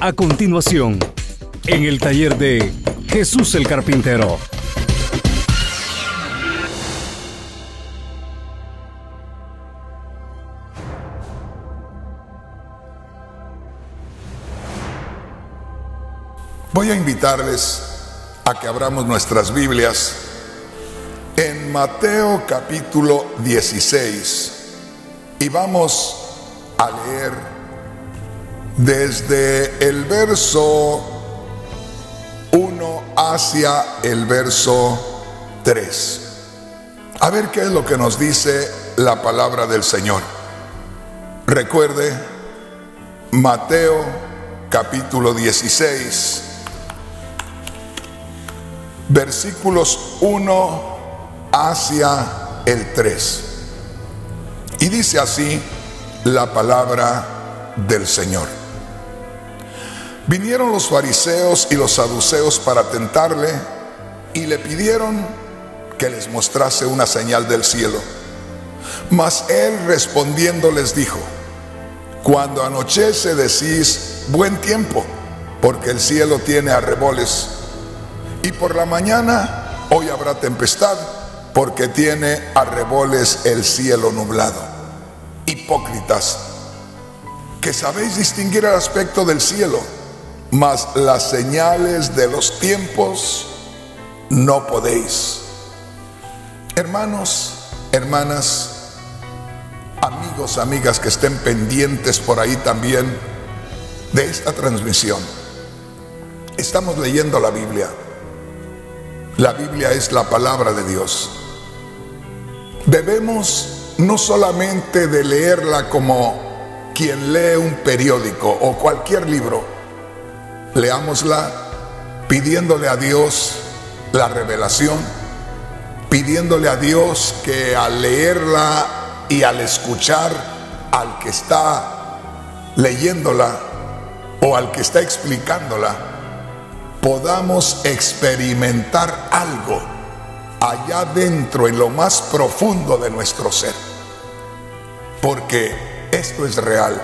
A continuación, en el taller de Jesús el Carpintero. Voy a invitarles a que abramos nuestras Biblias en Mateo capítulo 16 y vamos a leer desde el verso 1 hacia el verso 3. A ver qué es lo que nos dice la palabra del Señor. Recuerde, Mateo capítulo 16 versículos 1 hacia el 3. Y dice así la palabra del Señor. Vinieron los fariseos y los saduceos para tentarle y le pidieron que les mostrase una señal del cielo. Mas él respondiendo les dijo, cuando anochece decís buen tiempo, porque el cielo tiene arreboles y por la mañana hoy habrá tempestad porque tiene arreboles el cielo nublado. Hipócritas, que sabéis distinguir el aspecto del cielo, mas las señales de los tiempos no podéis. Hermanos, hermanas, amigos, amigas que estén pendientes por ahí también de esta transmisión. Estamos leyendo la Biblia. La Biblia es la palabra de Dios. Debemos no solamente de leerla como quien lee un periódico o cualquier libro, leámosla pidiéndole a Dios la revelación, pidiéndole a Dios que al leerla y al escuchar al que está leyéndola o al que está explicándola, podamos experimentar algo allá dentro, en lo más profundo de nuestro ser. Porque esto es real.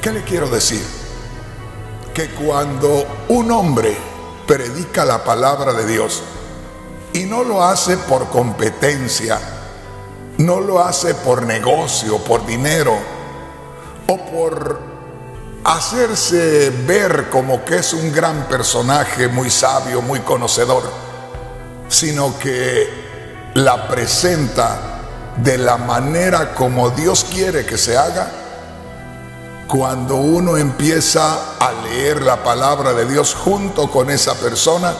¿Qué le quiero decir? Que cuando un hombre predica la palabra de Dios y no lo hace por competencia, no lo hace por negocio, por dinero o por hacerse ver como que es un gran personaje, muy sabio, muy conocedor, sino que la presenta de la manera como Dios quiere que se haga, cuando uno empieza a leer la palabra de Dios junto con esa persona,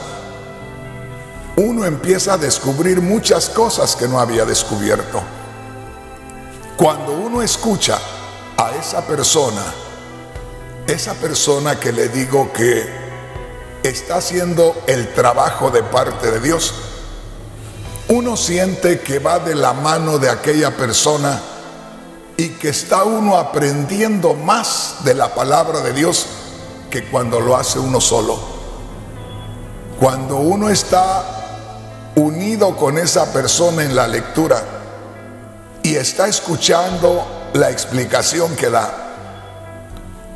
uno empieza a descubrir muchas cosas que no había descubierto. Cuando uno escucha a esa persona, esa persona que le digo que está haciendo el trabajo de parte de Dios, uno siente que va de la mano de aquella persona y que está uno aprendiendo más de la palabra de Dios que cuando lo hace uno solo. Cuando uno está unido con esa persona en la lectura y está escuchando la explicación que da,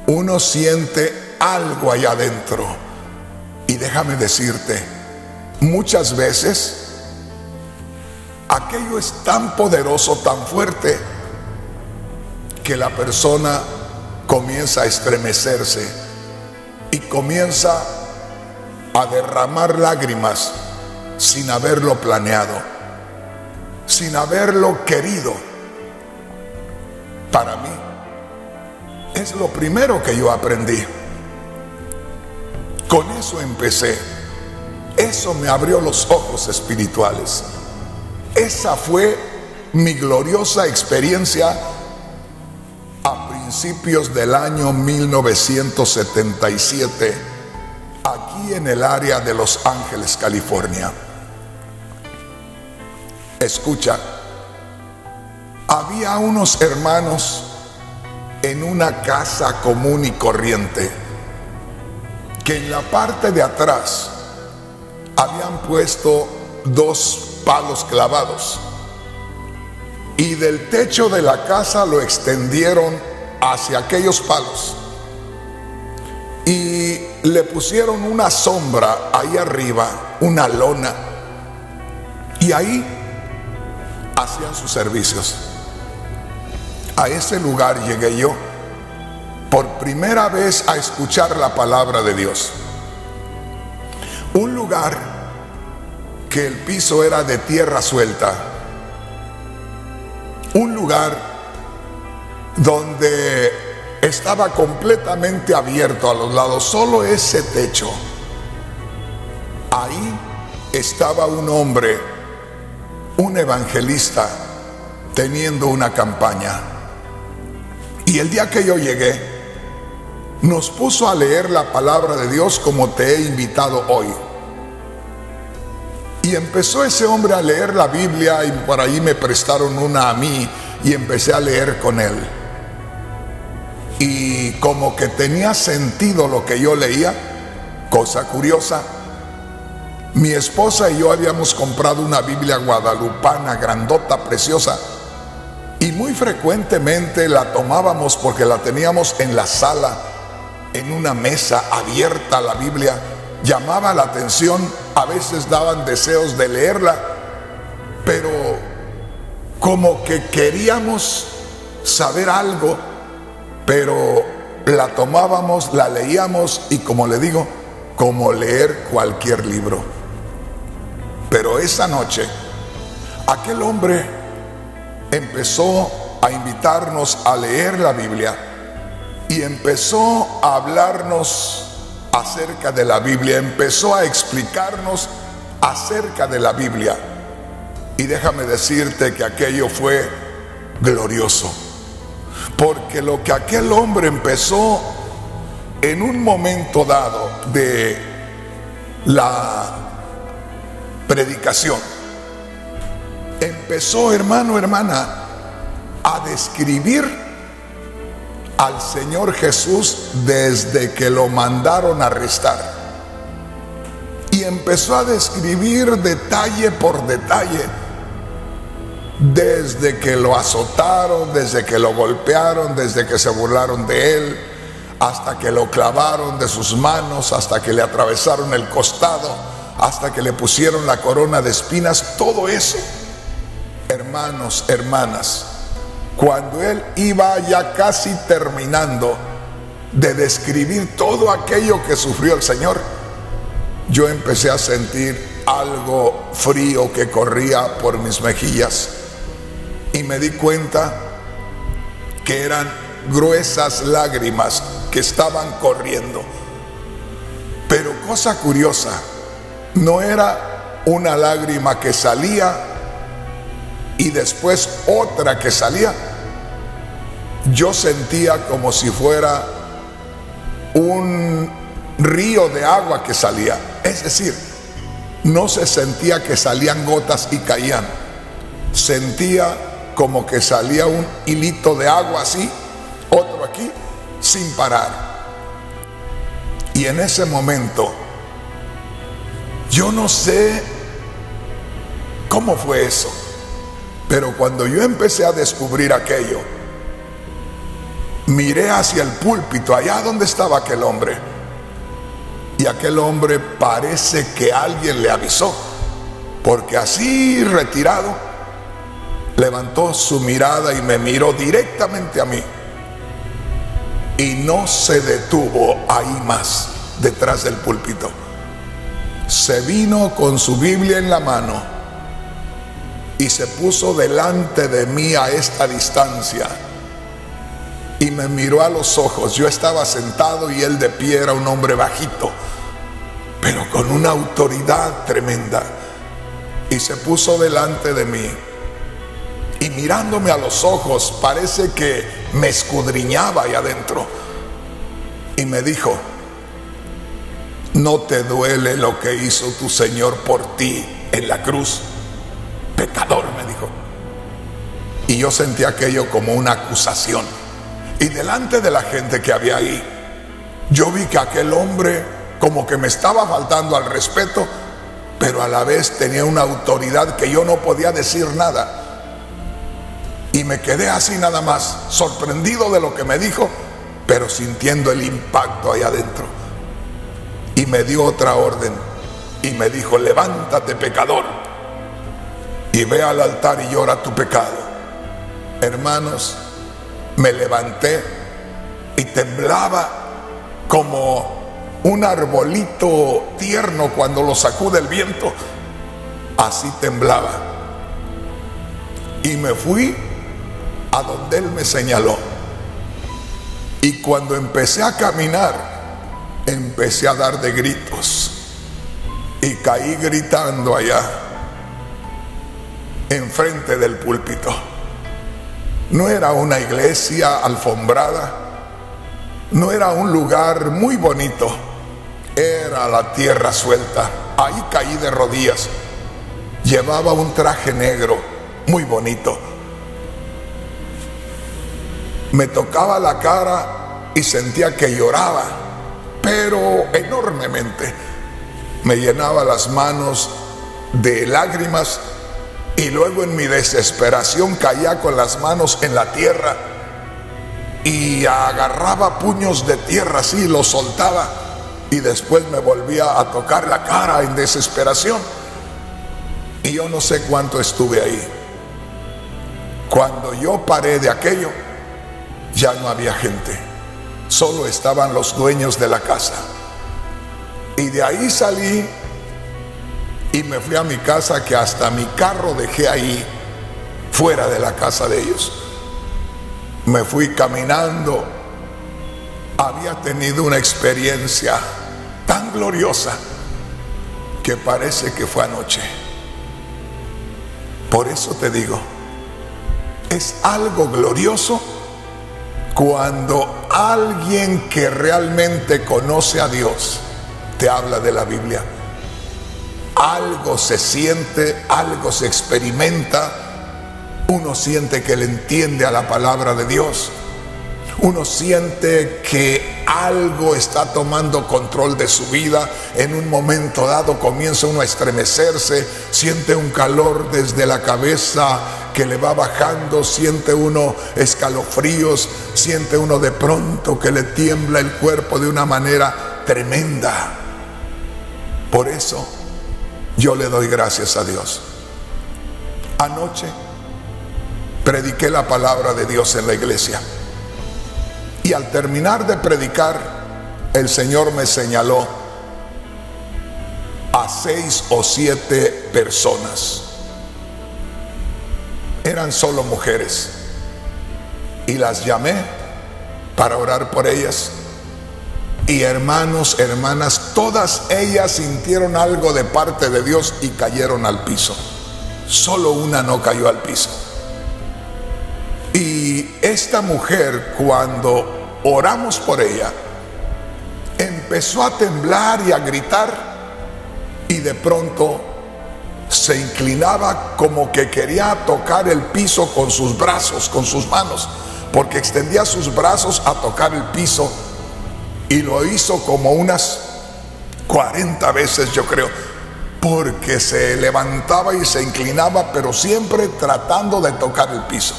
uno siente algo allá adentro. Y déjame decirte, muchas veces aquello es tan poderoso, tan fuerte, que la persona comienza a estremecerse y comienza a derramar lágrimas sin haberlo planeado, sin haberlo querido. Para mí, es lo primero que yo aprendí. Eso empecé. Eso me abrió los ojos espirituales. Esa fue mi gloriosa experiencia a principios del año 1977, aquí en el área de Los Ángeles, California. Escucha, había unos hermanos en una casa común y corriente, que en la parte de atrás habían puesto dos palos clavados y del techo de la casa lo extendieron hacia aquellos palos y le pusieron una sombra ahí arriba, una lona, y ahí hacían sus servicios. A ese lugar llegué yo por primera vez a escuchar la palabra de Dios. Un lugar que el piso era de tierra suelta. Un lugar donde estaba completamente abierto a los lados, solo ese techo. Ahí estaba un hombre, un evangelista, teniendo una campaña. Y el día que yo llegué, nos puso a leer la palabra de Dios como te he invitado hoy. Y empezó ese hombre a leer la Biblia y por ahí me prestaron una a mí y empecé a leer con él. Y como que tenía sentido lo que yo leía, cosa curiosa, mi esposa y yo habíamos comprado una Biblia guadalupana, grandota, preciosa, y muy frecuentemente la tomábamos porque la teníamos en la sala, en una mesa abierta la Biblia, llamaba la atención, a veces daban deseos de leerla, pero como que queríamos saber algo, pero la tomábamos, la leíamos y como le digo, como leer cualquier libro. Pero esa noche, aquel hombre empezó a invitarnos a leer la Biblia y empezó a hablarnos acerca de la Biblia, empezó a explicarnos acerca de la Biblia. Y déjame decirte que aquello fue glorioso, porque lo que aquel hombre empezó en un momento dado de la predicación, empezó, hermano, hermana, a describir al Señor Jesús desde que lo mandaron a arrestar. Y empezó a describir detalle por detalle, desde que lo azotaron, desde que lo golpearon, desde que se burlaron de él, hasta que lo clavaron de sus manos, hasta que le atravesaron el costado, hasta que le pusieron la corona de espinas, todo eso hermanos, hermanas, cuando él iba ya casi terminando de describir todo aquello que sufrió el Señor, yo empecé a sentir algo frío que corría por mis mejillas y me di cuenta que eran gruesas lágrimas que estaban corriendo. Pero cosa curiosa, no era una lágrima que salía y después otra que salía, yo sentía como si fuera un río de agua que salía. Es decir, no se sentía que salían gotas y caían. Sentía como que salía un hilito de agua así, otro aquí, sin parar. Y en ese momento, yo no sé cómo fue eso pero cuando yo empecé a descubrir aquello, miré hacia el púlpito, allá donde estaba aquel hombre. Y aquel hombre parece que alguien le avisó, porque así retirado, levantó su mirada y me miró directamente a mí. Y no se detuvo ahí más, detrás del púlpito. Se vino con su Biblia en la mano y se puso delante de mí a esta distancia y me miró a los ojos. Yo estaba sentado y él de pie era un hombre bajito, pero con una autoridad tremenda. Y se puso delante de mí y mirándome a los ojos parece que me escudriñaba ahí adentro. Y me dijo, no te duele lo que hizo tu Señor por ti en la cruz pecador, me dijo. Y yo sentí aquello como una acusación. Y delante de la gente que había ahí, yo vi que aquel hombre como que me estaba faltando al respeto, pero a la vez tenía una autoridad que yo no podía decir nada. Y me quedé así nada más, sorprendido de lo que me dijo, pero sintiendo el impacto ahí adentro. Y me dio otra orden y me dijo, levántate pecador y ve al altar y llora tu pecado. Hermanos, me levanté y temblaba como un arbolito tierno cuando lo sacude el viento. Así temblaba. Y me fui a donde él me señaló. Y cuando empecé a caminar, empecé a dar de gritos. Y caí gritando allá, enfrente del púlpito. No era una iglesia alfombrada, no era un lugar muy bonito, era la tierra suelta. Ahí caí de rodillas. Llevaba un traje negro muy bonito me tocaba la cara y sentía que lloraba, pero enormemente. Me llenaba las manos de lágrimas y luego en mi desesperación caía con las manos en la tierra y agarraba puños de tierra así, los soltaba y después me volvía a tocar la cara en desesperación. Y yo no sé cuánto estuve ahí. Cuando yo paré de aquello, ya no había gente, solo estaban los dueños de la casa. Y de ahí salí y me fui a mi casa que hasta mi carro dejé ahí fuera de la casa de ellos. Me fui caminando. Había tenido una experiencia tan gloriosa que parece que fue anoche. Por eso te digo, es algo glorioso cuando alguien que realmente conoce a Dios te habla de la Biblia, algo se siente, algo se experimenta, uno siente que le entiende a la palabra de Dios, uno siente que algo está tomando control de su vida, en un momento dado comienza uno a estremecerse, siente un calor desde la cabeza que le va bajando, siente uno escalofríos, siente uno de pronto que le tiembla el cuerpo de una manera tremenda. Por eso yo le doy gracias a Dios. Anoche prediqué la palabra de Dios en la iglesia. Y al terminar de predicar, el Señor me señaló a seis o siete personas eran solo mujeres. Y las llamé para orar por ellas. Y hermanos, hermanas, todas ellas sintieron algo de parte de Dios y cayeron al piso. Solo una no cayó al piso. Y esta mujer, cuando oramos por ella, empezó a temblar y a gritar y de pronto se inclinaba como que quería tocar el piso con sus brazos, con sus manos, porque extendía sus brazos a tocar el piso y lo hizo como unas 40 veces yo creo, porque se levantaba y se inclinaba, pero siempre tratando de tocar el piso.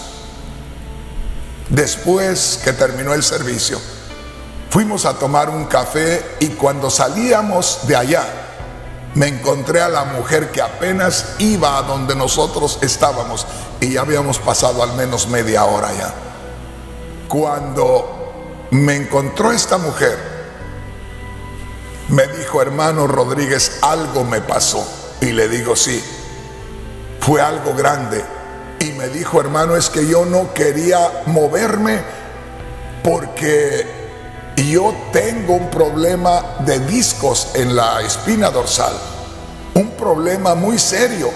Después que terminó el servicio, fuimos a tomar un café y cuando salíamos de allá, me encontré a la mujer que apenas iba a donde nosotros estábamos y ya habíamos pasado al menos media hora ya. Cuando me encontró esta mujer, me dijo, hermano Rodríguez, algo me pasó. Y le digo, sí, fue algo grande. Y me dijo, hermano, es que yo no quería moverme porque yo tengo un problema de discos en la espina dorsal, un problema muy serio.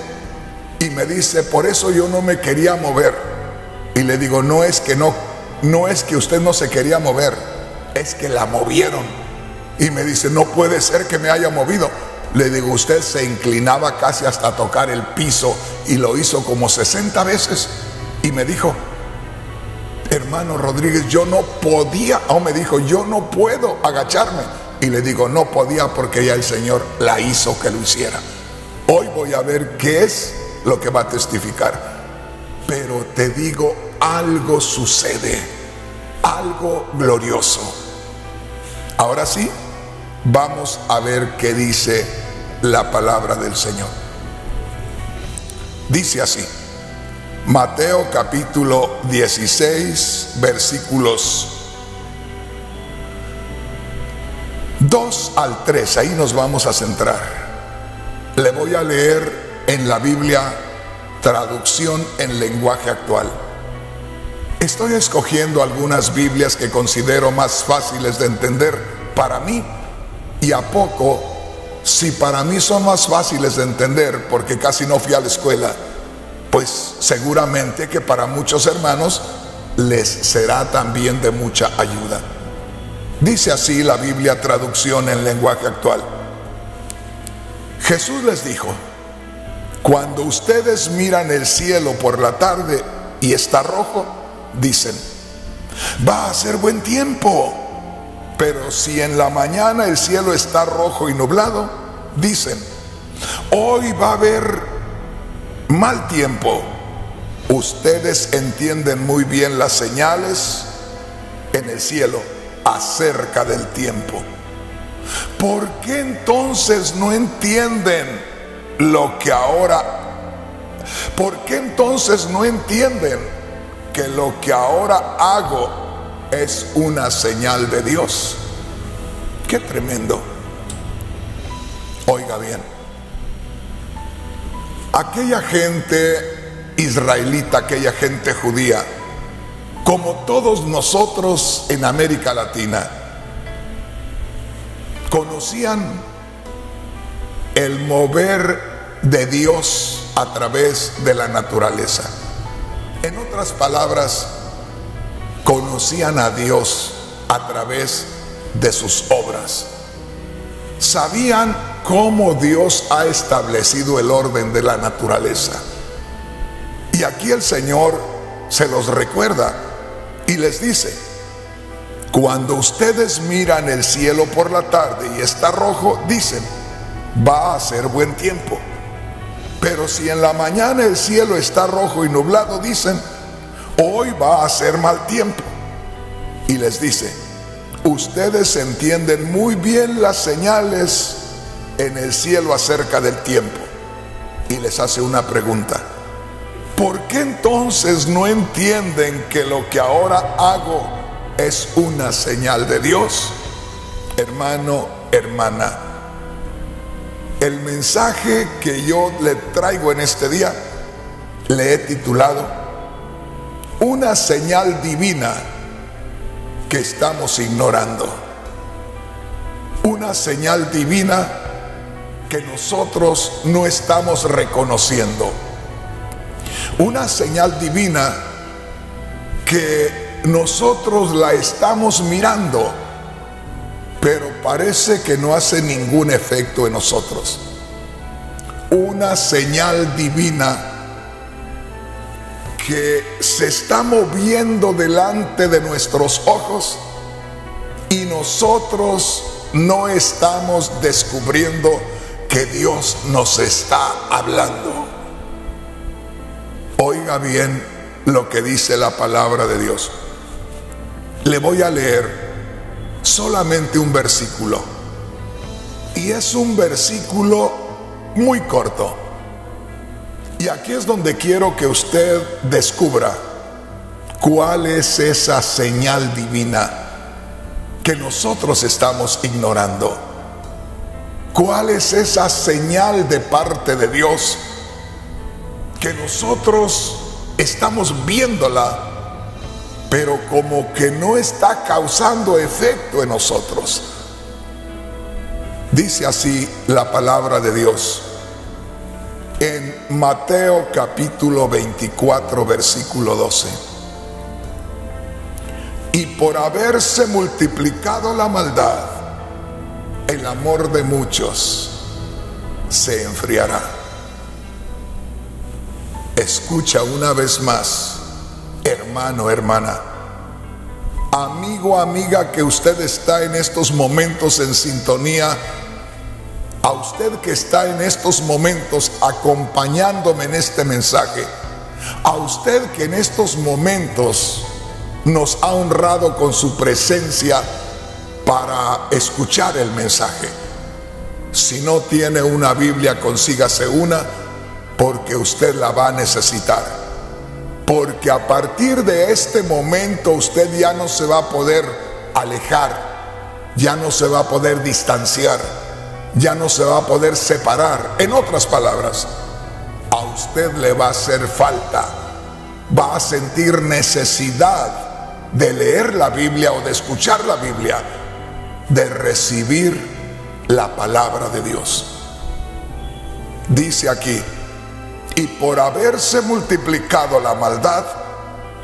Y me dice, por eso yo no me quería mover. Y le digo, no es que no, no es que usted no se quería mover, es que la movieron. Y me dice, no puede ser que me haya movido. Le digo, usted se inclinaba casi hasta tocar el piso y lo hizo como 60 veces. Y me dijo, hermano Rodríguez, yo no podía, o me dijo, yo no puedo agacharme. Y le digo, no podía porque ya el Señor la hizo que lo hiciera. Hoy voy a ver qué es lo que va a testificar. Pero te digo, algo sucede, algo glorioso. Ahora sí, vamos a ver qué dice la palabra del Señor. Dice así, Mateo capítulo 16, versículos 2 al 3, ahí nos vamos a centrar. Le voy a leer en la Biblia traducción en lenguaje actual. Estoy escogiendo algunas Biblias que considero más fáciles de entender para mí y a poco, si para mí son más fáciles de entender porque casi no fui a la escuela, pues seguramente que para muchos hermanos les será también de mucha ayuda. Dice así la Biblia traducción en lenguaje actual. Jesús les dijo, cuando ustedes miran el cielo por la tarde y está rojo, dicen, va a ser buen tiempo. Pero si en la mañana el cielo está rojo y nublado, dicen, hoy va a haber mal tiempo. Ustedes entienden muy bien las señales en el cielo acerca del tiempo. ¿Por qué entonces no entienden lo que ahora... ¿Por qué entonces no entienden que lo que ahora hago es una señal de Dios? Qué tremendo. Oiga bien. Aquella gente israelita, aquella gente judía, como todos nosotros en América Latina, conocían el mover de Dios a través de la naturaleza. En otras palabras, conocían a Dios a través de sus obras. Sabían cómo Dios ha establecido el orden de la naturaleza. Y aquí el Señor se los recuerda y les dice, cuando ustedes miran el cielo por la tarde y está rojo, dicen, va a ser buen tiempo. Pero si en la mañana el cielo está rojo y nublado, dicen, hoy va a ser mal tiempo. Y les dice, ustedes entienden muy bien las señales en el cielo acerca del tiempo. Y les hace una pregunta. ¿por qué entonces no entienden que lo que ahora hago es una señal de Dios? Hermano, hermana, el mensaje que yo le traigo en este día le he titulado Una señal divina que estamos ignorando. Una señal divina que nosotros no estamos reconociendo una señal divina que nosotros la estamos mirando, pero parece que no hace ningún efecto en nosotros. Una señal divina que se está moviendo delante de nuestros ojos y nosotros no estamos descubriendo que Dios nos está hablando. Oiga bien lo que dice la palabra de Dios. Le voy a leer solamente un versículo. Y es un versículo muy corto. Y aquí es donde quiero que usted descubra cuál es esa señal divina que nosotros estamos ignorando. ¿Cuál es esa señal de parte de Dios que nosotros estamos viéndola, pero como que no está causando efecto en nosotros. Dice así la palabra de Dios en Mateo capítulo 24 versículo 12. Y por haberse multiplicado la maldad, el amor de muchos se enfriará. Escucha una vez más, hermano, hermana, amigo, amiga que usted está en estos momentos en sintonía, a usted que está en estos momentos acompañándome en este mensaje, A usted que en estos momentos nos ha honrado con su presencia para escuchar el mensaje. Si no tiene una Biblia, consígase una porque usted la va a necesitar. Porque a partir de este momento usted ya no se va a poder alejar, ya no se va a poder distanciar, ya no se va a poder separar. En otras palabras, a usted le va a hacer falta, va a sentir necesidad de leer la Biblia o de escuchar la Biblia, de recibir la palabra de Dios. Dice aquí, y por haberse multiplicado la maldad,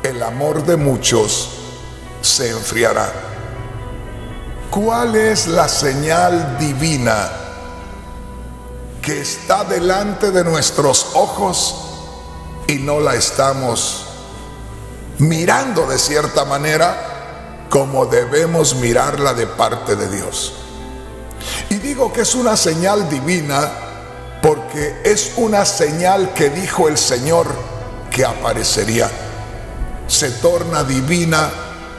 el amor de muchos se enfriará. ¿Cuál es la señal divina que está delante de nuestros ojos y no la estamos mirando de cierta manera como debemos mirarla de parte de Dios? Y digo que es una señal divina porque es una señal que dijo el Señor que aparecería. Se torna divina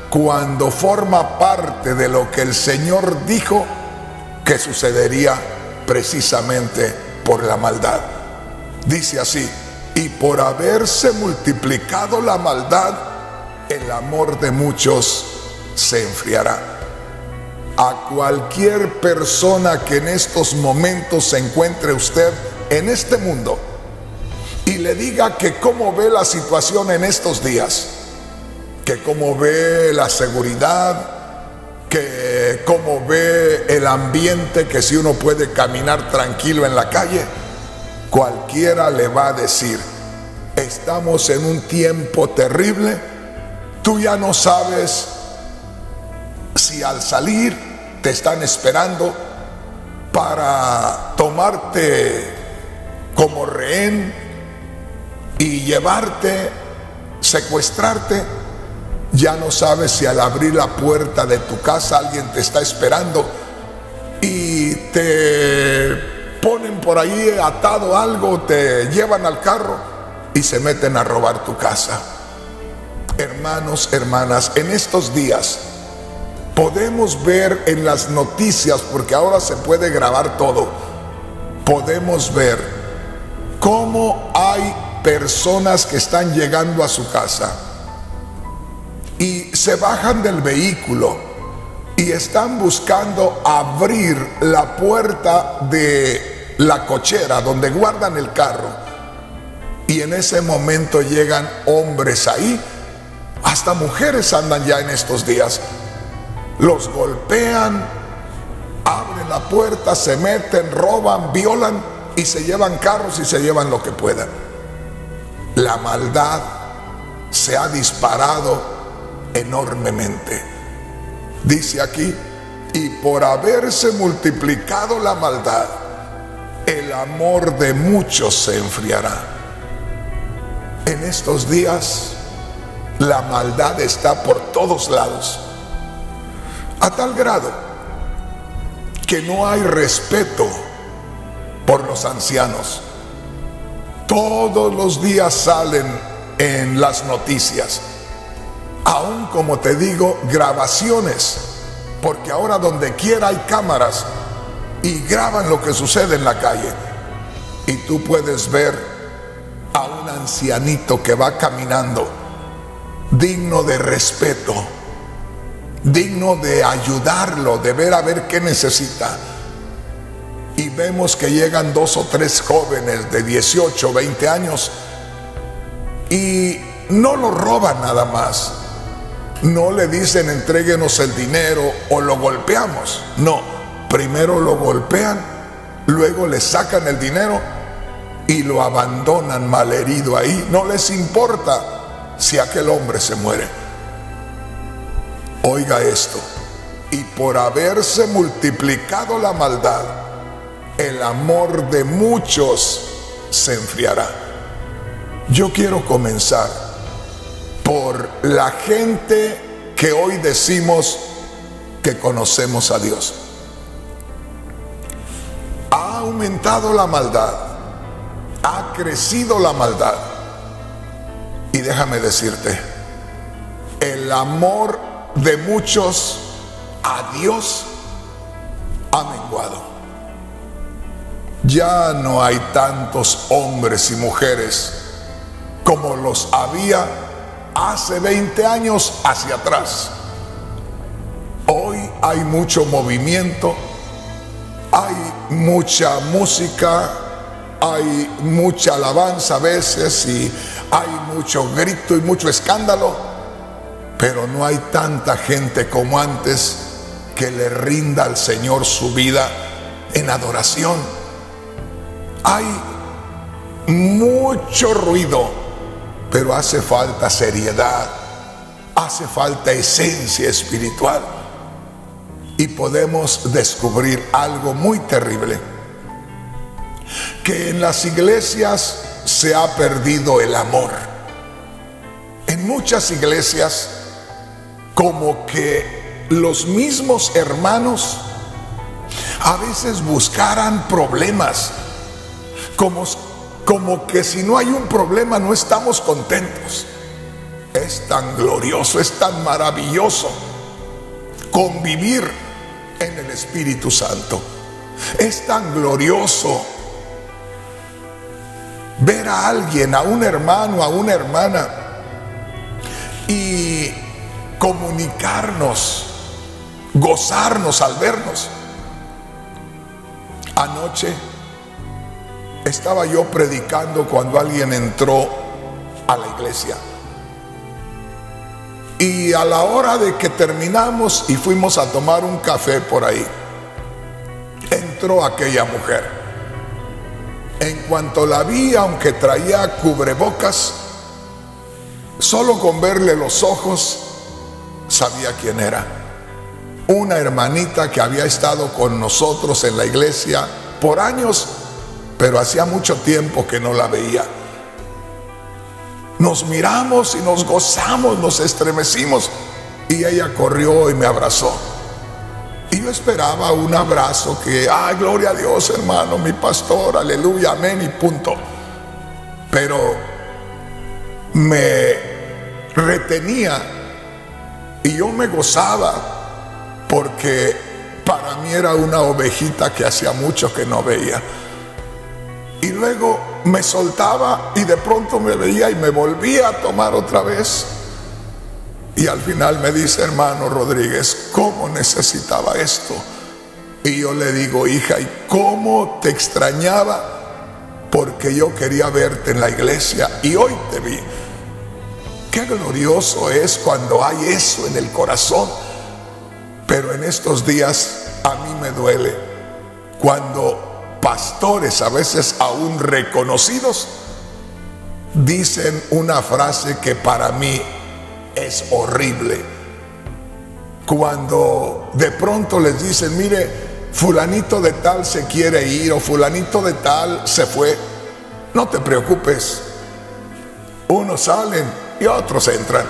cuando forma parte de lo que el Señor dijo que sucedería precisamente por la maldad. Dice así, y por haberse multiplicado la maldad, el amor de muchos se enfriará a cualquier persona que en estos momentos se encuentre usted en este mundo y le diga que cómo ve la situación en estos días, que cómo ve la seguridad, que cómo ve el ambiente, que si uno puede caminar tranquilo en la calle, cualquiera le va a decir, estamos en un tiempo terrible, tú ya no sabes si al salir te están esperando para tomarte como rehén y llevarte, secuestrarte, ya no sabes si al abrir la puerta de tu casa alguien te está esperando y te ponen por ahí atado algo, te llevan al carro y se meten a robar tu casa. Hermanos, hermanas, en estos días podemos ver en las noticias, porque ahora se puede grabar todo, podemos ver cómo hay personas que están llegando a su casa y se bajan del vehículo y están buscando abrir la puerta de la cochera donde guardan el carro. Y en ese momento llegan hombres ahí, hasta mujeres andan ya en estos días, los golpean, abren la puerta, se meten, roban, violan y se llevan carros y se llevan lo que puedan. La maldad se ha disparado enormemente. Dice aquí, y por haberse multiplicado la maldad, el amor de muchos se enfriará. En estos días, la maldad está por todos lados a tal grado que no hay respeto por los ancianos. Todos los días salen en las noticias, aún como te digo, grabaciones, porque ahora donde quiera hay cámaras y graban lo que sucede en la calle. Y tú puedes ver a un ancianito que va caminando, digno de respeto digno de ayudarlo, de ver a ver qué necesita. Y vemos que llegan dos o tres jóvenes de 18, 20 años y no lo roban nada más. No le dicen entréguenos el dinero o lo golpeamos. No, primero lo golpean, luego le sacan el dinero y lo abandonan malherido ahí. No les importa si aquel hombre se muere. Oiga esto, y por haberse multiplicado la maldad, el amor de muchos se enfriará. Yo quiero comenzar por la gente que hoy decimos que conocemos a Dios. Ha aumentado la maldad, ha crecido la maldad. Y déjame decirte, el amor de muchos a Dios ha menguado. Ya no hay tantos hombres y mujeres como los había hace 20 años hacia atrás. Hoy hay mucho movimiento, hay mucha música, hay mucha alabanza a veces y hay mucho grito y mucho escándalo, pero no hay tanta gente como antes que le rinda al Señor su vida en adoración. Hay mucho ruido, pero hace falta seriedad, hace falta esencia espiritual y podemos descubrir algo muy terrible, que en las iglesias se ha perdido el amor. En muchas iglesias, como que los mismos hermanos a veces buscaran problemas, como, como que si no hay un problema no estamos contentos. Es tan glorioso, es tan maravilloso convivir en el Espíritu Santo. Es tan glorioso ver a alguien, a un hermano, a una hermana y comunicarnos, gozarnos al vernos. Anoche estaba yo predicando cuando alguien entró a la iglesia. Y a la hora de que terminamos y fuimos a tomar un café por ahí, entró aquella mujer. En cuanto la vi, aunque traía cubrebocas, solo con verle los ojos sabía quién era. Una hermanita que había estado con nosotros en la iglesia por años, pero hacía mucho tiempo que no la veía. Nos miramos y nos gozamos, nos estremecimos. Y ella corrió y me abrazó. Y yo esperaba un abrazo que, ay, gloria a Dios, hermano, mi pastor, aleluya, amén y punto. Pero me retenía y yo me gozaba porque para mí era una ovejita que hacía mucho que no veía. Y luego me soltaba y de pronto me veía y me volvía a tomar otra vez. Y al final me dice, hermano Rodríguez, ¿cómo necesitaba esto? Y yo le digo, hija, ¿y cómo te extrañaba? Porque yo quería verte en la iglesia y hoy te vi. Qué glorioso es cuando hay eso en el corazón. Pero en estos días a mí me duele cuando pastores, a veces aún reconocidos, dicen una frase que para mí es horrible. Cuando de pronto les dicen, mire, fulanito de tal se quiere ir o fulanito de tal se fue, no te preocupes. Unos salen y otros entran.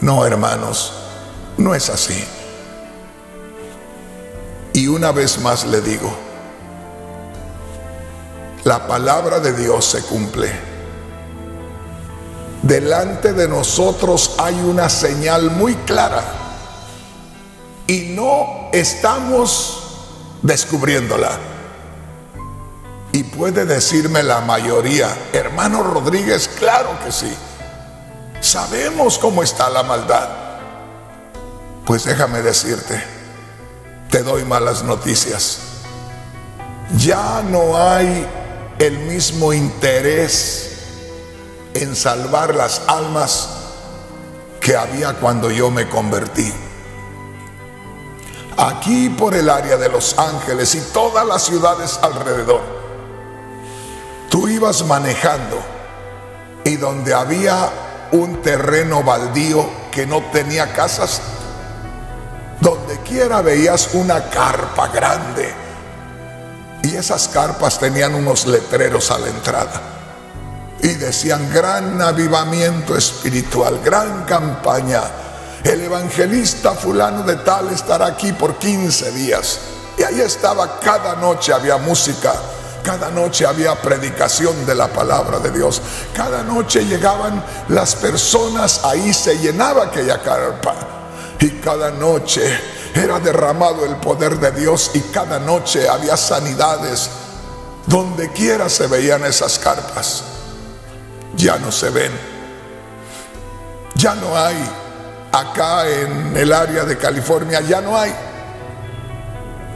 No, hermanos, no es así. Y una vez más le digo, la palabra de Dios se cumple. Delante de nosotros hay una señal muy clara y no estamos descubriéndola. Y puede decirme la mayoría, hermano Rodríguez, claro que sí. Sabemos cómo está la maldad. Pues déjame decirte, te doy malas noticias. Ya no hay el mismo interés en salvar las almas que había cuando yo me convertí. Aquí por el área de Los Ángeles y todas las ciudades alrededor, tú ibas manejando y donde había un terreno baldío que no tenía casas, donde quiera veías una carpa grande y esas carpas tenían unos letreros a la entrada. Y decían, gran avivamiento espiritual, gran campaña. El evangelista fulano de tal estará aquí por 15 días. Y ahí estaba, cada noche había música, Cada noche había predicación de la palabra de Dios. Cada noche llegaban las personas, ahí se llenaba aquella carpa. Y cada noche era derramado el poder de Dios y cada noche había sanidades. Donde quiera se veían esas carpas. Ya no se ven. Ya no hay. Acá en el área de California ya no hay.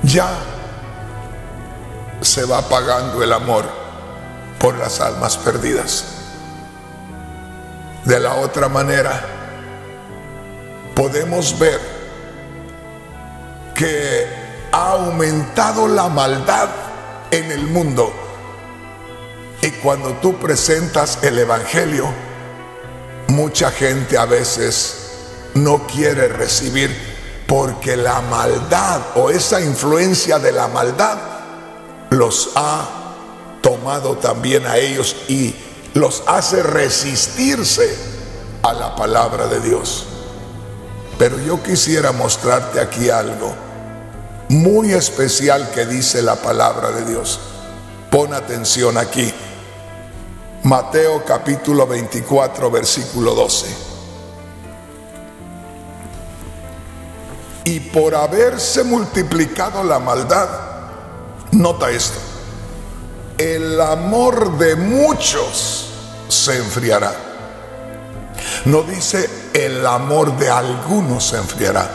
Ya se va pagando el amor por las almas perdidas. De la otra manera, podemos ver que ha aumentado la maldad en el mundo. Y cuando tú presentas el Evangelio, mucha gente a veces no quiere recibir porque la maldad o esa influencia de la maldad los ha tomado también a ellos y los hace resistirse a la palabra de Dios. Pero yo quisiera mostrarte aquí algo muy especial que dice la palabra de Dios. Pon atención aquí. Mateo capítulo 24, versículo 12. Y por haberse multiplicado la maldad, Nota esto. El amor de muchos se enfriará. No dice el amor de algunos se enfriará,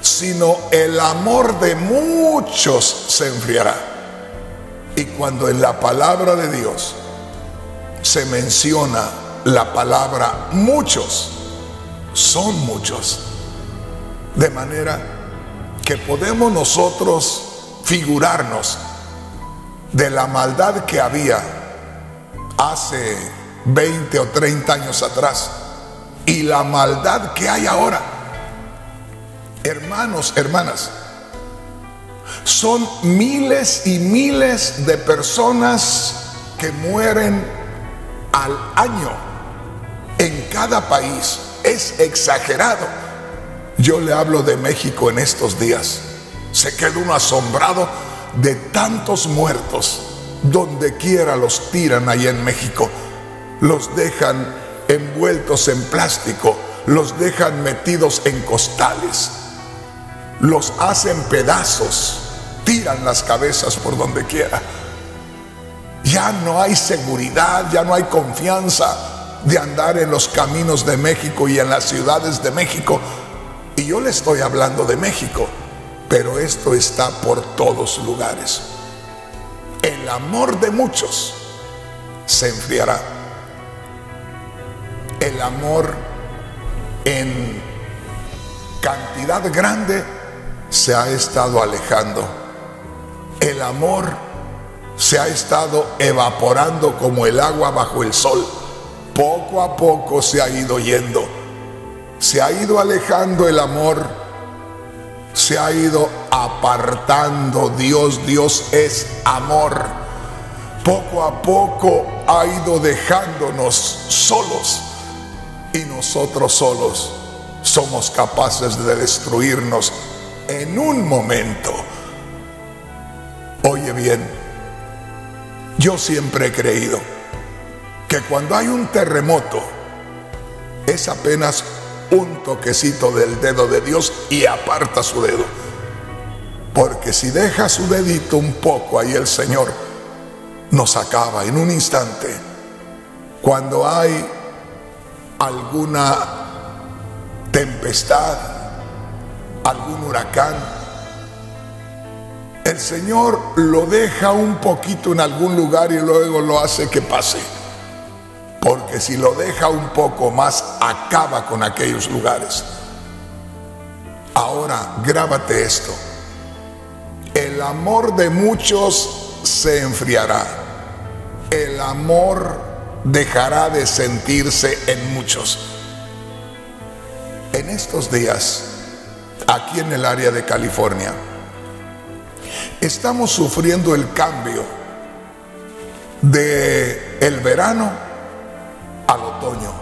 sino el amor de muchos se enfriará. Y cuando en la palabra de Dios se menciona la palabra muchos, son muchos. De manera que podemos nosotros figurarnos de la maldad que había hace 20 o 30 años atrás y la maldad que hay ahora. Hermanos, hermanas, son miles y miles de personas que mueren al año en cada país. Es exagerado. Yo le hablo de México en estos días. Se queda uno asombrado de tantos muertos. Donde quiera los tiran ahí en México. Los dejan envueltos en plástico. Los dejan metidos en costales. Los hacen pedazos. Tiran las cabezas por donde quiera. Ya no hay seguridad, ya no hay confianza de andar en los caminos de México y en las ciudades de México. Y yo le estoy hablando de México pero esto está por todos lugares. El amor de muchos se enfriará. El amor en cantidad grande se ha estado alejando. El amor se ha estado evaporando como el agua bajo el sol. Poco a poco se ha ido yendo. Se ha ido alejando el amor se ha ido apartando. Dios, Dios es amor. Poco a poco ha ido dejándonos solos y nosotros solos somos capaces de destruirnos en un momento. Oye bien, yo siempre he creído que cuando hay un terremoto es apenas un toquecito del dedo de Dios y aparta su dedo. Porque si deja su dedito un poco ahí el Señor, nos acaba en un instante. Cuando hay alguna tempestad, algún huracán, el Señor lo deja un poquito en algún lugar y luego lo hace que pase porque si lo deja un poco más, acaba con aquellos lugares. Ahora, grábate esto. El amor de muchos se enfriará. El amor dejará de sentirse en muchos. En estos días, aquí en el área de California, estamos sufriendo el cambio de el verano al otoño.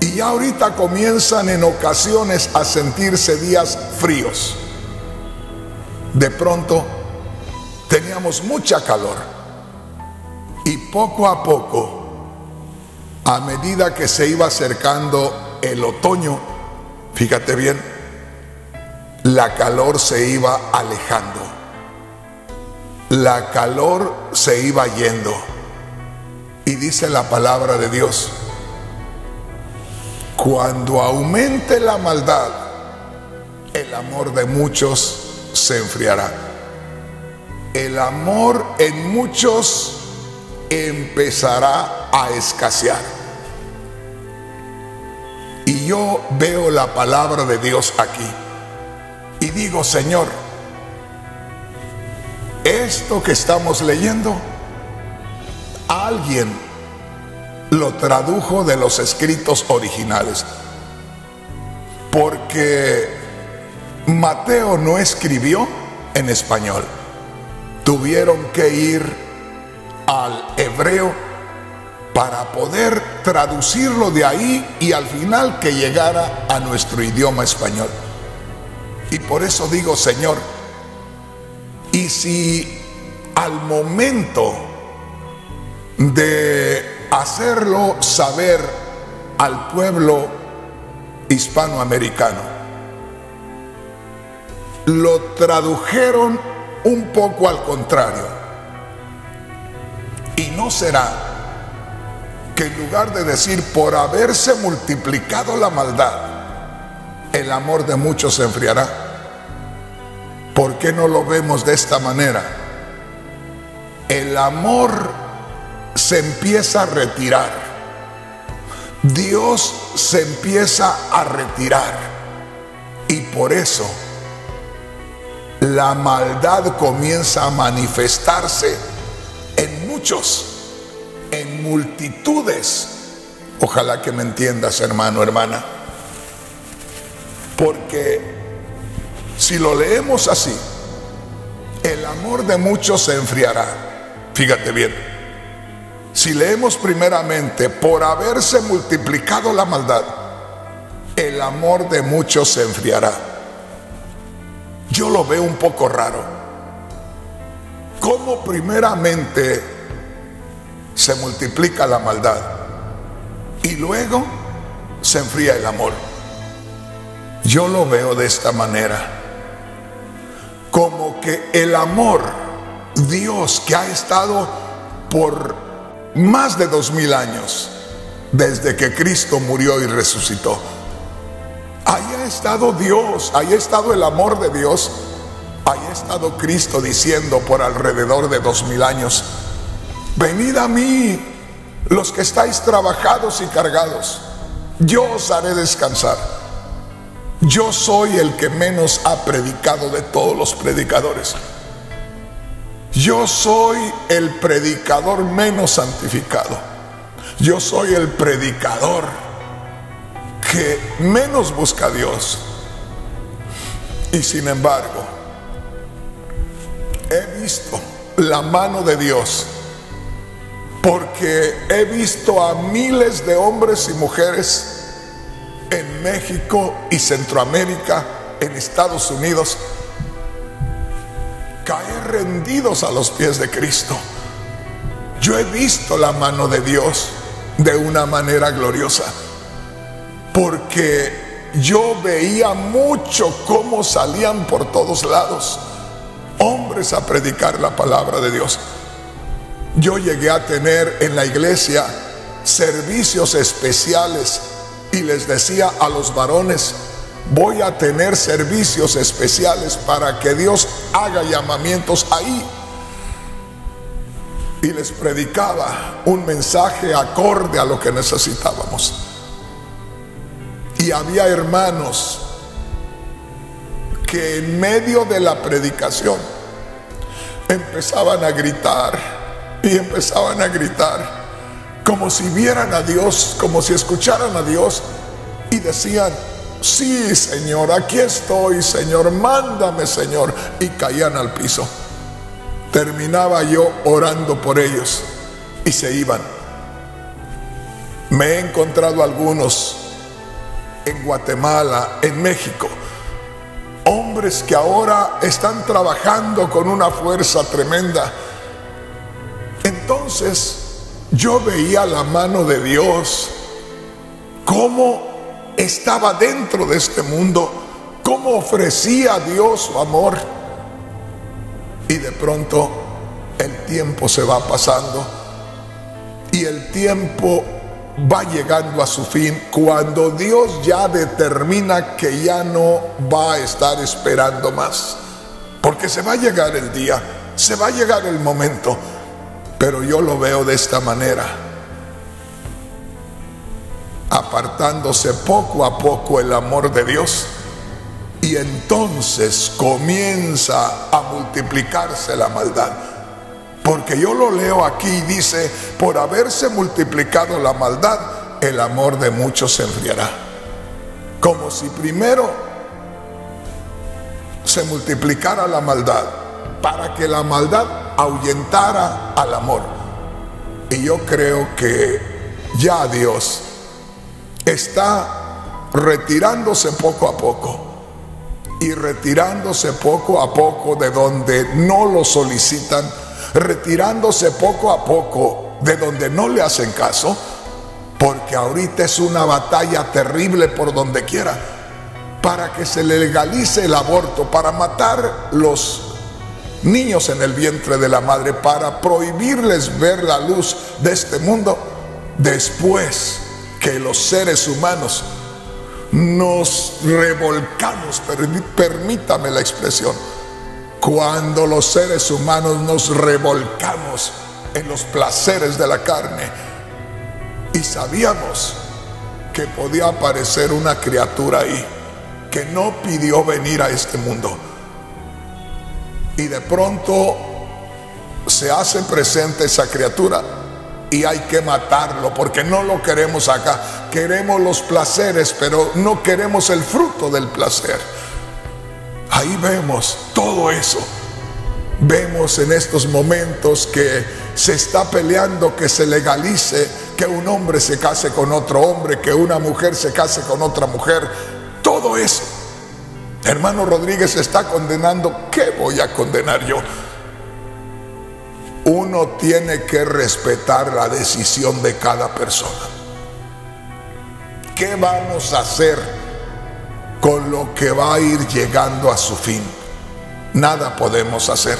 Y ya ahorita comienzan en ocasiones a sentirse días fríos. De pronto teníamos mucha calor. Y poco a poco, a medida que se iba acercando el otoño, fíjate bien, la calor se iba alejando. La calor se iba yendo. Y dice la palabra de Dios, cuando aumente la maldad, el amor de muchos se enfriará. El amor en muchos empezará a escasear. Y yo veo la palabra de Dios aquí. Y digo, Señor, esto que estamos leyendo, alguien lo tradujo de los escritos originales. Porque Mateo no escribió en español. Tuvieron que ir al hebreo para poder traducirlo de ahí y al final que llegara a nuestro idioma español. Y por eso digo, Señor, y si al momento de hacerlo saber al pueblo hispanoamericano, lo tradujeron un poco al contrario. Y no será que en lugar de decir por haberse multiplicado la maldad, el amor de muchos se enfriará. ¿Por qué no lo vemos de esta manera? El amor se empieza a retirar. Dios se empieza a retirar. Y por eso la maldad comienza a manifestarse en muchos, en multitudes. Ojalá que me entiendas, hermano, hermana. Porque si lo leemos así, el amor de muchos se enfriará. Fíjate bien. Si leemos primeramente, por haberse multiplicado la maldad, el amor de muchos se enfriará. Yo lo veo un poco raro. ¿Cómo primeramente se multiplica la maldad y luego se enfría el amor? Yo lo veo de esta manera. Como que el amor, Dios que ha estado por más de dos mil años, desde que Cristo murió y resucitó. Ahí ha estado Dios, ahí ha estado el amor de Dios, ahí ha estado Cristo diciendo por alrededor de dos mil años, venid a mí los que estáis trabajados y cargados, yo os haré descansar. Yo soy el que menos ha predicado de todos los predicadores. Yo soy el predicador menos santificado. Yo soy el predicador que menos busca a Dios. Y sin embargo, he visto la mano de Dios porque he visto a miles de hombres y mujeres en México y Centroamérica, en Estados Unidos, caer rendidos a los pies de Cristo. Yo he visto la mano de Dios de una manera gloriosa, porque yo veía mucho cómo salían por todos lados hombres a predicar la palabra de Dios. Yo llegué a tener en la iglesia servicios especiales y les decía a los varones, voy a tener servicios especiales para que Dios haga llamamientos ahí. Y les predicaba un mensaje acorde a lo que necesitábamos. Y había hermanos que en medio de la predicación empezaban a gritar y empezaban a gritar como si vieran a Dios, como si escucharan a Dios y decían, sí Señor, aquí estoy Señor, mándame Señor, y caían al piso. Terminaba yo orando por ellos y se iban. Me he encontrado algunos en Guatemala, en México, hombres que ahora están trabajando con una fuerza tremenda. Entonces yo veía la mano de Dios, cómo estaba dentro de este mundo, cómo ofrecía a Dios su amor. Y de pronto el tiempo se va pasando y el tiempo va llegando a su fin cuando Dios ya determina que ya no va a estar esperando más. Porque se va a llegar el día, se va a llegar el momento. Pero yo lo veo de esta manera. Apartándose poco a poco el amor de Dios. Y entonces comienza a multiplicarse la maldad. Porque yo lo leo aquí y dice, por haberse multiplicado la maldad, el amor de muchos se enfriará. Como si primero se multiplicara la maldad, para que la maldad ahuyentara al amor. Y yo creo que ya Dios está retirándose poco a poco y retirándose poco a poco de donde no lo solicitan retirándose poco a poco de donde no le hacen caso, porque ahorita es una batalla terrible por donde quiera, para que se legalice el aborto, para matar los niños en el vientre de la madre, para prohibirles ver la luz de este mundo, después que los seres humanos nos revolcamos, permítame la expresión, cuando los seres humanos nos revolcamos en los placeres de la carne y sabíamos que podía aparecer una criatura ahí que no pidió venir a este mundo. Y de pronto se hace presente esa criatura y hay que matarlo porque no lo queremos acá. Queremos los placeres, pero no queremos el fruto del placer. Ahí vemos todo eso. Vemos en estos momentos que se está peleando que se legalice que un hombre se case con otro hombre, que una mujer se case con otra mujer. Todo eso. Hermano Rodríguez está condenando. ¿Qué voy a condenar yo? Uno tiene que respetar la decisión de cada persona. ¿Qué vamos a hacer? con lo que va a ir llegando a su fin. Nada podemos hacer.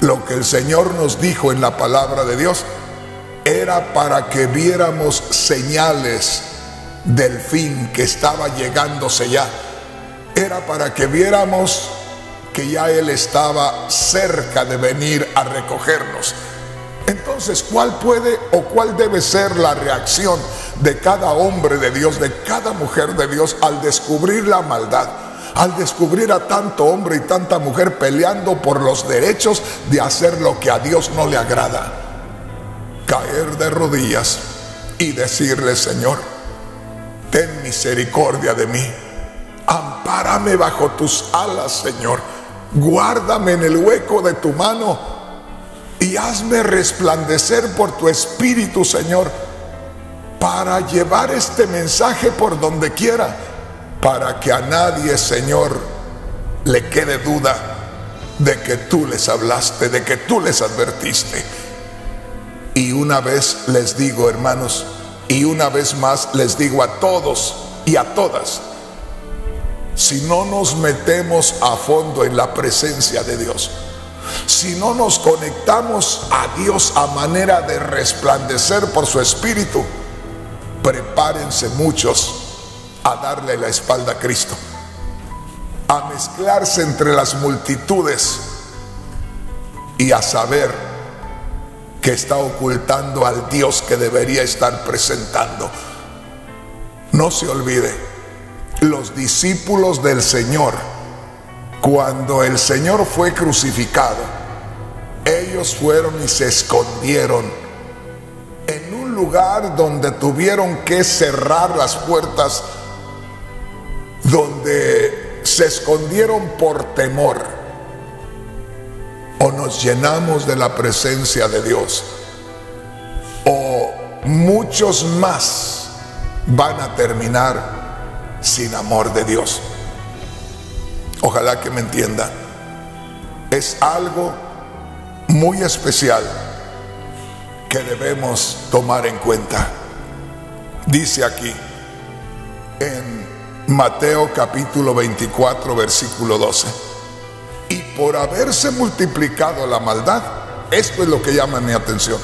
Lo que el Señor nos dijo en la palabra de Dios era para que viéramos señales del fin que estaba llegándose ya. Era para que viéramos que ya Él estaba cerca de venir a recogernos. Entonces, ¿cuál puede o cuál debe ser la reacción de cada hombre de Dios, de cada mujer de Dios al descubrir la maldad? Al descubrir a tanto hombre y tanta mujer peleando por los derechos de hacer lo que a Dios no le agrada. Caer de rodillas y decirle, Señor, ten misericordia de mí. Ampárame bajo tus alas, Señor. Guárdame en el hueco de tu mano y hazme resplandecer por tu Espíritu, Señor, para llevar este mensaje por donde quiera, para que a nadie, Señor, le quede duda de que tú les hablaste, de que tú les advertiste. Y una vez les digo, hermanos, y una vez más les digo a todos y a todas, si no nos metemos a fondo en la presencia de Dios, si no nos conectamos a Dios a manera de resplandecer por su espíritu, prepárense muchos a darle la espalda a Cristo, a mezclarse entre las multitudes y a saber que está ocultando al Dios que debería estar presentando. No se olvide, los discípulos del Señor, cuando el Señor fue crucificado, ellos fueron y se escondieron en un lugar donde tuvieron que cerrar las puertas, donde se escondieron por temor. O nos llenamos de la presencia de Dios, o muchos más van a terminar sin amor de Dios. Ojalá que me entienda. Es algo muy especial que debemos tomar en cuenta. Dice aquí en Mateo capítulo 24 versículo 12. Y por haberse multiplicado la maldad, esto es lo que llama mi atención.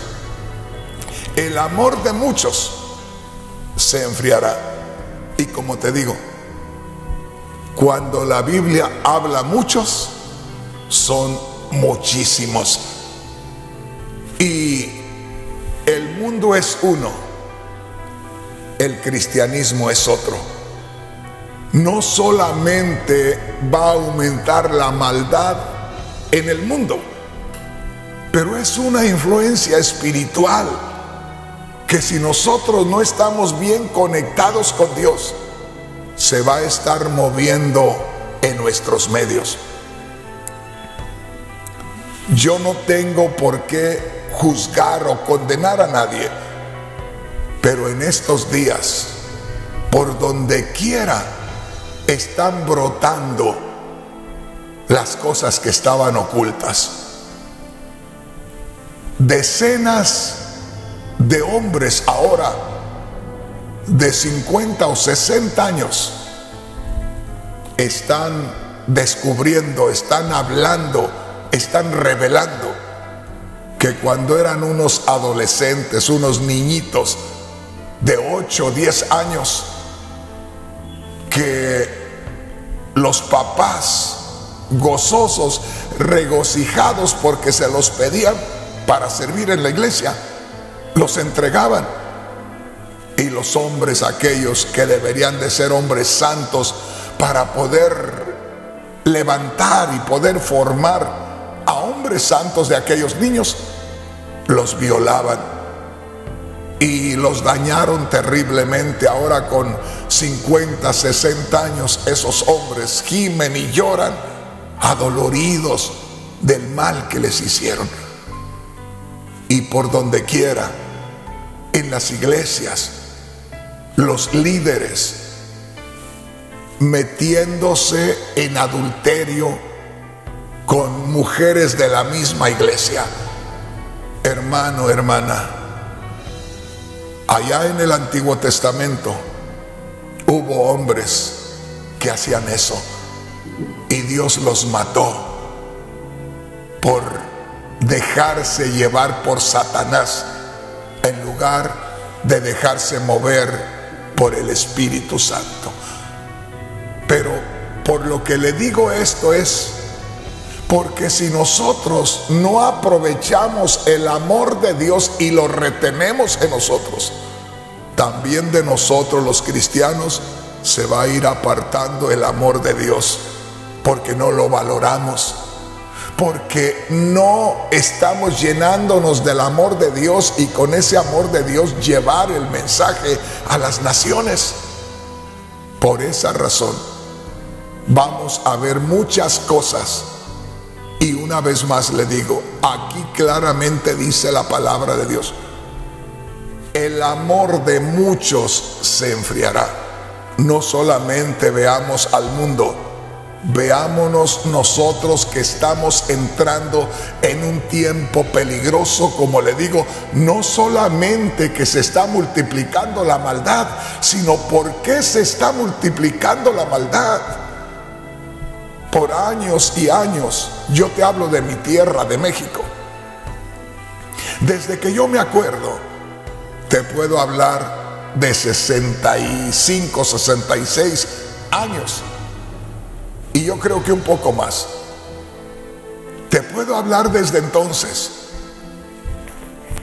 El amor de muchos se enfriará. Y como te digo, cuando la Biblia habla muchos, son muchísimos. Y el mundo es uno, el cristianismo es otro. No solamente va a aumentar la maldad en el mundo, pero es una influencia espiritual que si nosotros no estamos bien conectados con Dios, se va a estar moviendo en nuestros medios. Yo no tengo por qué juzgar o condenar a nadie, pero en estos días, por donde quiera, están brotando las cosas que estaban ocultas. Decenas de hombres ahora de 50 o 60 años están descubriendo, están hablando, están revelando que cuando eran unos adolescentes, unos niñitos de 8 o 10 años, que los papás gozosos, regocijados porque se los pedían para servir en la iglesia, los entregaban. Y los hombres, aquellos que deberían de ser hombres santos para poder levantar y poder formar a hombres santos de aquellos niños, los violaban y los dañaron terriblemente. Ahora con 50, 60 años, esos hombres gimen y lloran adoloridos del mal que les hicieron. Y por donde quiera, en las iglesias, los líderes metiéndose en adulterio con mujeres de la misma iglesia. Hermano, hermana, allá en el Antiguo Testamento hubo hombres que hacían eso y Dios los mató por dejarse llevar por Satanás en lugar de dejarse mover por el Espíritu Santo. Pero por lo que le digo esto es porque si nosotros no aprovechamos el amor de Dios y lo retenemos en nosotros, también de nosotros los cristianos se va a ir apartando el amor de Dios, porque no lo valoramos, porque no estamos llenándonos del amor de Dios y con ese amor de Dios llevar el mensaje a las naciones. Por esa razón vamos a ver muchas cosas. Y una vez más le digo, aquí claramente dice la palabra de Dios, el amor de muchos se enfriará. No solamente veamos al mundo, Veámonos nosotros que estamos entrando en un tiempo peligroso, como le digo, no solamente que se está multiplicando la maldad, sino por qué se está multiplicando la maldad. Por años y años, yo te hablo de mi tierra, de México. Desde que yo me acuerdo, te puedo hablar de 65, 66 años y yo creo que un poco más. Te puedo hablar desde entonces.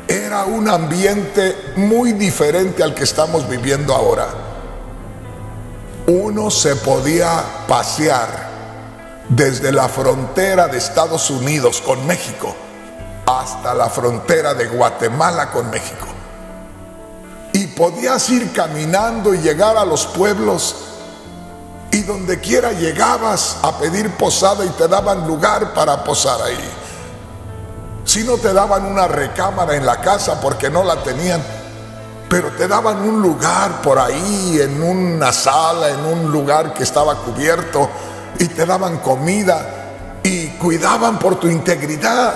Era un ambiente muy diferente al que estamos viviendo ahora. Uno se podía pasear desde la frontera de Estados Unidos con México hasta la frontera de Guatemala con México. Y podías ir caminando y llegar a los pueblos y donde quiera llegabas a pedir posada y te daban lugar para posar ahí. Si no te daban una recámara en la casa porque no la tenían, pero te daban un lugar por ahí, en una sala, en un lugar que estaba cubierto, y te daban comida y cuidaban por tu integridad.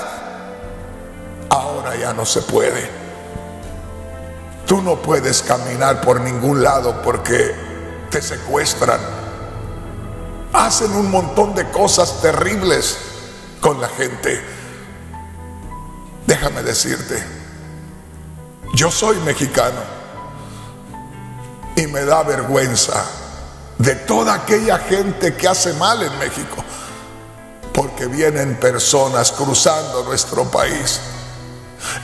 Ahora ya no se puede. Tú no puedes caminar por ningún lado porque te secuestran. Hacen un montón de cosas terribles con la gente. Déjame decirte, yo soy mexicano y me da vergüenza de toda aquella gente que hace mal en México, porque vienen personas cruzando nuestro país,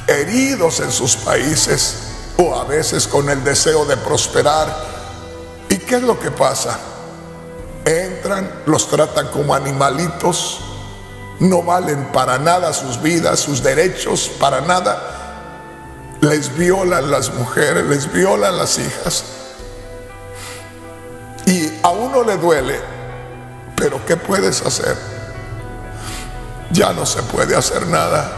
heridos en sus países o a veces con el deseo de prosperar. ¿Y qué es lo que pasa? Los tratan como animalitos, no valen para nada sus vidas, sus derechos, para nada. Les violan las mujeres, les violan las hijas y a uno le duele, pero ¿qué puedes hacer? Ya no se puede hacer nada.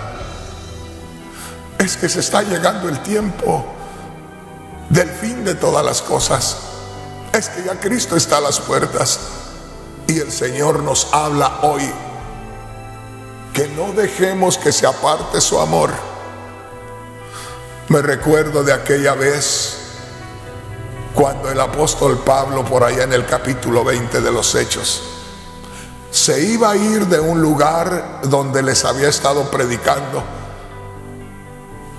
Es que se está llegando el tiempo del fin de todas las cosas. Es que ya Cristo está a las puertas y el Señor nos habla hoy que no dejemos que se aparte su amor. Me recuerdo de aquella vez cuando el apóstol Pablo, por allá en el capítulo 20 de los Hechos, se iba a ir de un lugar donde les había estado predicando,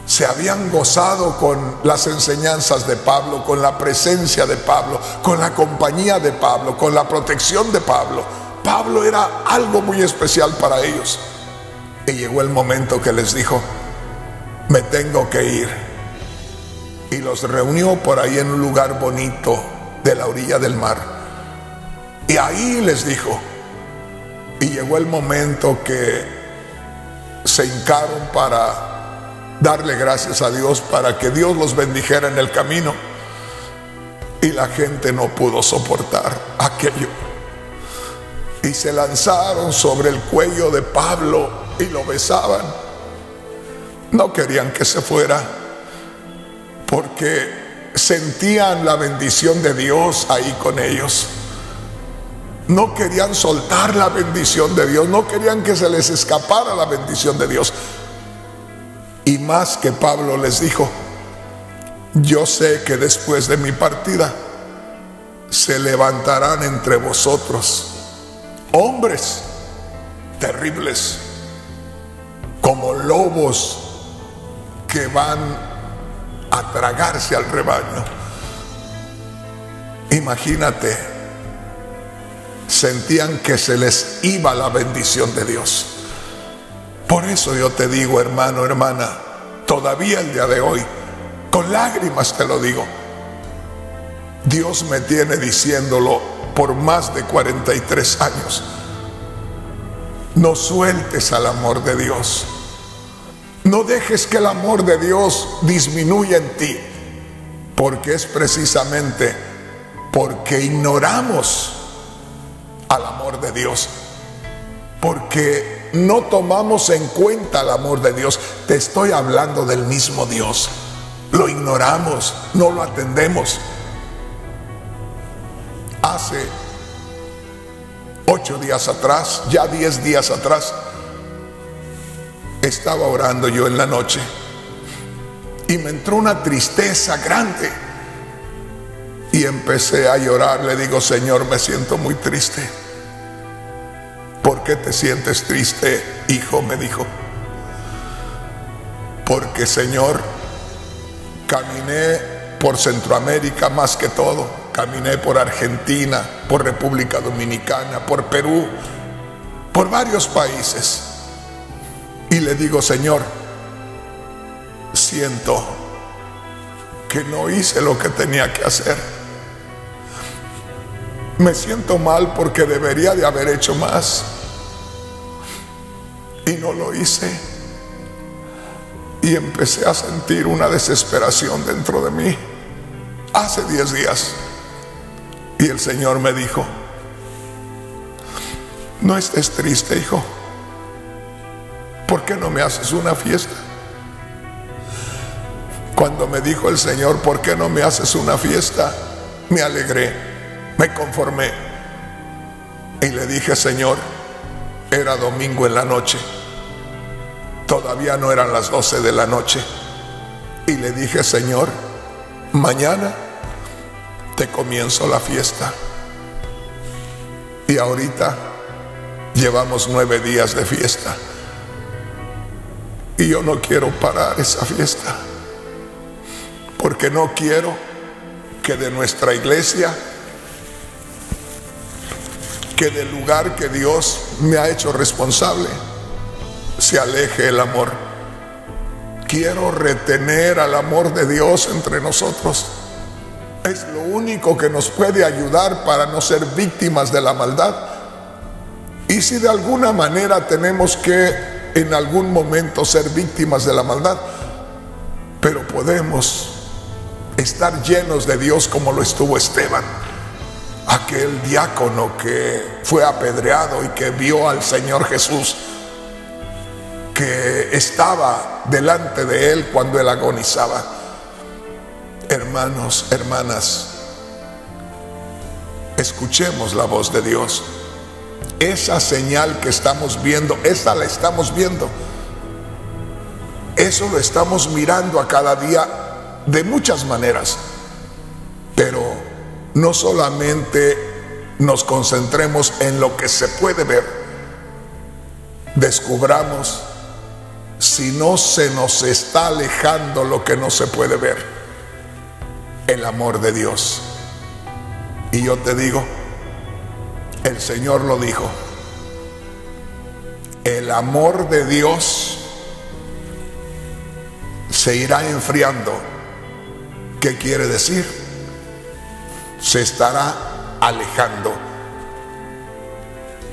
se habían gozado con las enseñanzas de Pablo, con la presencia de Pablo, con la compañía de Pablo, con la protección de Pablo. Pablo era algo muy especial para ellos. Y llegó el momento que les dijo, me tengo que ir y los reunió por ahí en un lugar bonito de la orilla del mar. Y ahí les dijo, y llegó el momento que se hincaron para darle gracias a Dios, para que Dios los bendijera en el camino. Y la gente no pudo soportar aquello. Y se lanzaron sobre el cuello de Pablo y lo besaban. No querían que se fuera porque sentían la bendición de Dios ahí con ellos. No querían soltar la bendición de Dios, no querían que se les escapara la bendición de Dios. Más que Pablo les dijo, yo sé que después de mi partida se levantarán entre vosotros hombres terribles, como lobos que van a tragarse al rebaño. Imagínate, sentían que se les iba la bendición de Dios. Por eso yo te digo, hermano, hermana, todavía el día de hoy, con lágrimas te lo digo, Dios me tiene diciéndolo por más de 43 años. No sueltes al amor de Dios. No dejes que el amor de Dios disminuya en ti, porque es precisamente porque ignoramos al amor de Dios, porque no tomamos en cuenta el amor de Dios. Te estoy hablando del mismo Dios. Lo ignoramos, no lo atendemos. Hace ocho días atrás, ya diez días atrás, estaba orando yo en la noche y me entró una tristeza grande. Y empecé a llorar. Le digo, Señor, me siento muy triste. ¿Por qué te sientes triste, hijo? Me dijo. Porque, Señor, caminé por Centroamérica más que todo. Caminé por Argentina, por República Dominicana, por Perú, por varios países y le digo, Señor, siento que no hice lo que tenía que hacer. Me siento mal porque debería de haber hecho más. Y no lo hice. Y empecé a sentir una desesperación dentro de mí. Hace diez días. Y el Señor me dijo, no estés triste, hijo. ¿por qué no me haces una fiesta? Cuando me dijo el Señor, ¿por qué no me haces una fiesta? Me alegré, me conformé. Y le dije, Señor, era domingo en la noche. Todavía no eran las 12 de la noche. Y le dije, Señor, mañana te comienzo la fiesta. Y ahorita llevamos nueve días de fiesta. Y yo no quiero parar esa fiesta. Porque no quiero que de nuestra iglesia, que del lugar que Dios me ha hecho responsable, se aleje el amor. Quiero retener al amor de Dios entre nosotros. Es lo único que nos puede ayudar para no ser víctimas de la maldad. Y si de alguna manera tenemos que en algún momento ser víctimas de la maldad, pero podemos estar llenos de Dios como lo estuvo Esteban, aquel diácono que fue apedreado y que vio al Señor Jesús, que estaba delante de él cuando él agonizaba Hermanos, hermanas, escuchemos la voz de Dios. Esa señal que estamos viendo, esa la estamos viendo. Eso lo estamos mirando a cada día de muchas maneras. Pero no solamente nos concentremos en lo que se puede ver, descubramos si no se nos está alejando lo que no se puede ver el amor de Dios. Y yo te digo, el Señor lo dijo, el amor de Dios se irá enfriando. ¿Qué quiere decir? Se estará alejando.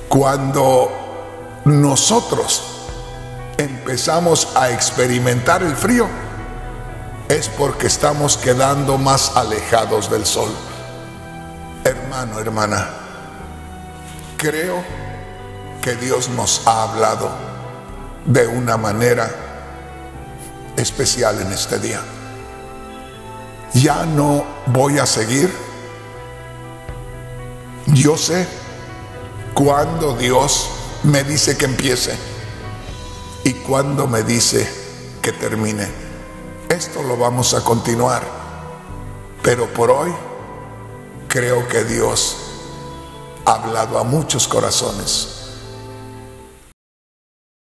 Cuando nosotros empezamos a experimentar el frío, es porque estamos quedando más alejados del sol. Hermano, hermana, creo que Dios nos ha hablado de una manera especial en este día. Ya no voy a seguir. Yo sé cuando Dios me dice que empiece y cuando me dice que termine. Esto lo vamos a continuar, pero por hoy creo que Dios ha hablado a muchos corazones